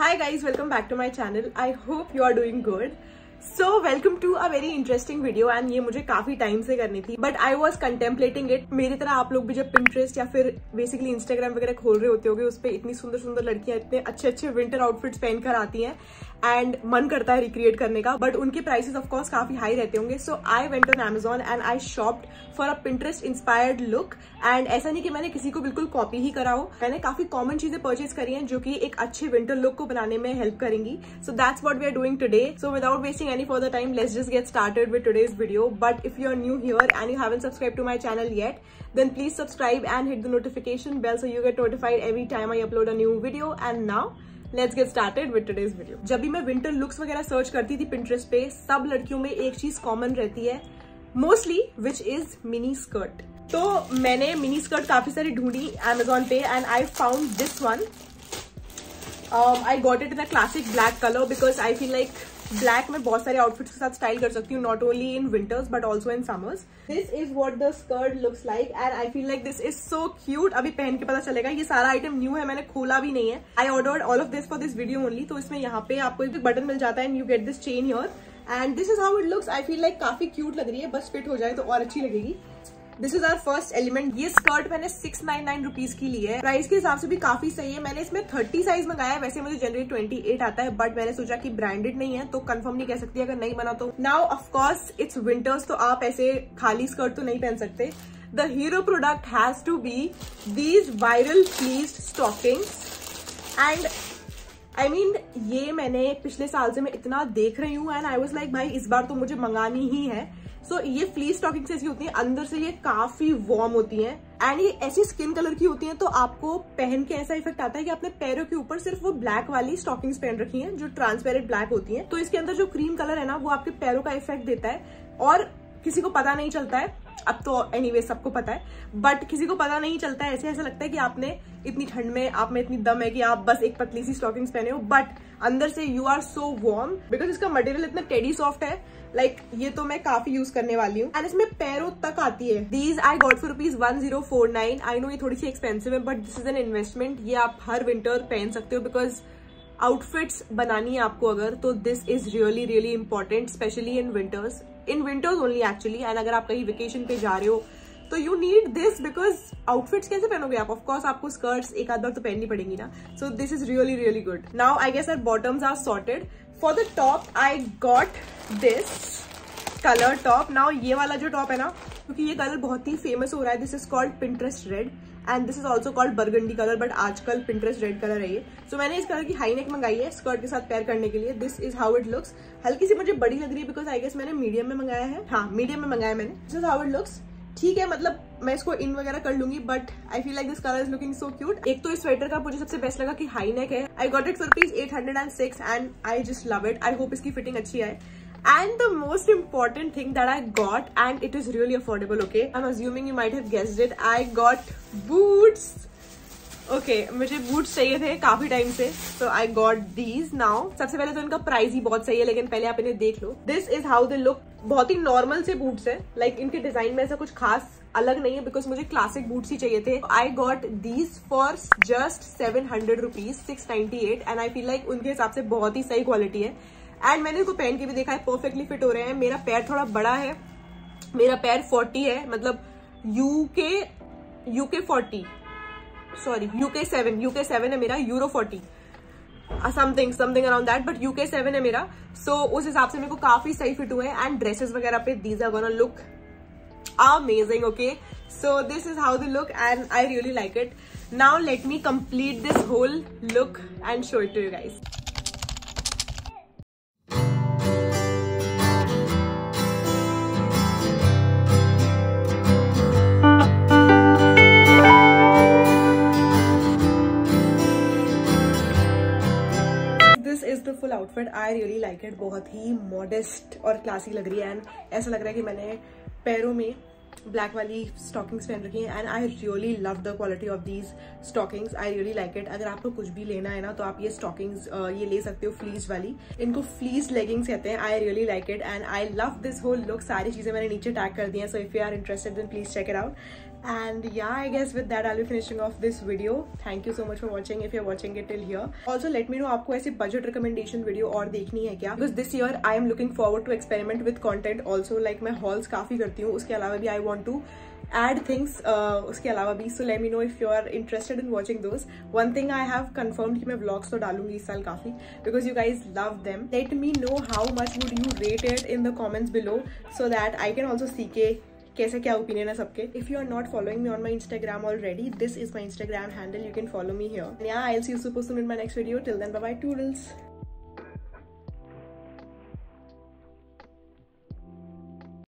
Hi guys, welcome back to my channel. I hope you are doing good. So welcome to a very interesting video and ये मुझे काफ़ी time से करनी थी but I was contemplating it मेरी तरह आप लोग भी जब पिंट्रेस्ट या फिर बेसिकली इंस्टाग्राम वगैरह खोल रहे होते होगे उस पर इतनी सुंदर सुंदर लड़कियाँ, इतने अच्छे अच्छे विंटर आउटफिट्स पहनकर आती हैं एंड मन करता है रिक्रिएट करने का बट उनके प्राइसेस ऑफकोर्स काफ़ी हाई रहते होंगे. So I went on Amazon and I shopped for a Pinterest inspired look and ऐसा नहीं कि मैंने किसी को बिल्कुल कॉपी ही करा हो. मैंने काफ़ी कॉमन चीज़ें परचेज करी हैं जो कि एक अच्छे विंटर लुक को बनाने में हेल्प करेंगी. So that's what we are doing today so without wasting any for the time let's just get started with today's video. But if you're new here and you haven't subscribed to my channel yet, then please subscribe and hit the notification bell so you get notified every time I upload a new video. And now, let's get started with today's video जब भी मैं winter looks वगैरह search करती थी Pinterest पे सब लड़कियों में एक चीज़ कॉमन रहती है mostly which is mini skirt तो मैंने मिनी स्कर्ट काफ़ी सारी ढूंढी एमेजोन पे and I found this one I got it in a classic black colour because I feel like black में बहुत सारे आउटफिट्स के साथ स्टाइल कर सकती हूँ not only in winters but also in summers this is what the skirt looks like and I feel like this is so cute अभी पहन के पता चलेगा, ये सारा आइटम न्यू है, मैंने खोला भी नहीं है। I order all of this for this video only तो इसमें यहाँ पे आपको एक बटन मिल जाता है and you get this chain your and this is how it looks I feel like काफ़ी क्यूट लग रही है, बस फिट हो जाए तो और अच्छी लगेगी। This is our first element ये स्कर्ट मैंने सिक्स नाइन नाइन रुपीज़ की ली है। प्राइस के हिसाब से भी काफ़ी सही है। मैंने इसमें थर्टी साइज़ मंगाया है। वैसे मुझे जनरली ट्वेंटी एट आता है बट मैंने सोचा कि ब्रांडेड नहीं है तो कंफर्म नहीं कह सकती अगर नहीं बना तो। नाउ ऑफकोर्स इट्स विंटर्स तो आप ऐसे खाली स्कर्ट तो नहीं पहन सकते। The hero product has to be these viral fleece stocking and I I mean mean, ये मैंने पिछले साल से मैं इतना देख रही हूँ एंड आई वॉज़ लाइक भाई इस बार तो मुझे मंगानी ही है। सो so, ये फ्ली स्टॉकिंग ऐसी होती है अंदर से ये काफ़ी वार्म होती है एंड ये ऐसी स्किन कलर की होती है तो आपको पहन के ऐसा इफ़ेक्ट आता है कि आपने पैरों के ऊपर सिर्फ़ वो ब्लैक वाली स्टॉकिंग्स पहन रखी हैं जो ट्रांसपेरेंट ब्लैक होती है। तो इसके अंदर जो क्रीम कलर है ना वो आपके पैरों का इफ़ेक्ट देता है और किसी को पता नहीं चलता है। अब तो एनी एनीवे सबको पता है। बट किसी को पता नहीं चलता है ऐसे ऐसा लगता है कि आपने इतनी ठंड में आप में इतनी दम है कि आप बस एक पतली सी स्टॉकिंग्स पहने हो। बट अंदर से you are so warm because इसका मटेरियल इतना टेडी सॉफ्ट है। लाइक like, ये तो मैं काफ़ी यूज़ करने वाली हूँ। एंड इसमें पैरों तक आती है। These I got for rupees one zero four nine I know ये थोड़ी सी एक्सपेंसिव है but this is an investment ये आप हर विंटर पहन सकते हो बिकॉज़ आउटफिट्स बनानी है आपको अगर तो this is really really important specially in winters in winters only actually and अगर आप कहीं वेकेशन पे जा रहे हो तो you need this because outfits कैसे पहनोगे आप? ऑफकोर्स आपको स्कर्ट्स एक आध बार तो पहननी पड़ेगी ना। So this is really really good now I guess our bottoms are sorted for the top I got this colour top now ये वाला जो टॉप है ना, क्योंकि ये कलर बहुत ही फ़ेमस हो रहा है this is called Pinterest red and this is also called burgundy colour but आजकल पिंट्रेस्ट रेड कलर है ये। सो मैंने इस कलर की हाई नेक मंगाई है स्कर्ट के साथ पेयर करने के लिए। This is how it looks हल्की सी मुझे बड़ी लग रही है बिकॉज़ आई गेस मैंने मीडियम में मंगाया है। हाँ मीडियम में मंगाया मैंने। This is how it looks ठीक है मतलब मैं इसको इन वगैरह कर लूँगी but I feel like this colour is looking so cute एक तो इस स्वेटर का मुझे सबसे बेस्ट लगा कि हाई नेक है। I got it for rupees eight hundred and six and I just love it I hope इसकी फिटिंग अच्छी आए। And the most important thing that I got and it is really affordable okay? I'm assuming you might have guessed it. I got boots. Okay okay, मुझे boots चाहिए थे काफ़ी time से तो आई got these now सबसे पहले तो इनका प्राइस ही बहुत सही है लेकिन पहले आप इन्हें देख लो. This is how they look बहुत ही नॉर्मल से बूट्स है. लाइक like, इनके डिज़ाइन में ऐसा कुछ खास अलग नहीं है बिकॉज़ मुझे क्लासिक बूट्स ही चाहिए थे. I got these for just seven hundred rupees six ninety eight and I feel like उनके हिसाब से बहुत ही सही क्वालिटी है. एंड मैंने इसको पहन के भी देखा है परफेक्टली फिट हो रहे हैं। मेरा पैर थोड़ा बड़ा है। मेरा पैर फोर्टी है मतलब UK UK forty sorry UK seven UK seven है मेरा euro forty something something around that but UK seven है मेरा। सो so, उस हिसाब से मेरे को काफ़ी सही फिट हुए हैं एंड ड्रेसेस वगैरह पे these are gonna look amazing okay? So this is how they look and i really like it. Now let me complete this whole look and show it to you guys. Outfit I really like it बहुत ही modest और classy लग रही है। And ऐसा लग रहा है कि मैंने पैरों में ब्लैक वाली स्टॉकिंग्स पहन रखी है and I really love the quality of these stockings I really like it अगर आपको कुछ भी लेना है ना तो आप ये स्टॉकिंग्स ये ले सकते हो फ्लीज वाली इनको फ्लीज लेगिंग्स कहते हैं I really like it and I love this whole look सारी चीज़ें मैंने नीचे टैग कर दी हैं so if you are interested then please check it out and yeah i guess with that i'll be finishing off this video thank you so much for watching if you're watching it till here also let me know aapko aise budget recommendation video aur dekhni hai kya because this year i am looking forward to experiment with content also like मैं hauls काफ़ी करती हूँ उसके अलावा भी I want want to add things उसके अलावा भी so let me know if you are interested in watching those one thing I have confirm कि मैं ब्लॉग्स तो डालूँगी इस साल काफ़ी because you guys love them let me know how much would you rated in the comments below so that I can also see के कैसे क्या ओपिनियन है सबके if you are not following me on my Instagram already this is my Instagram handle you can follow me here I'll see super soon in my next video till then bye toodles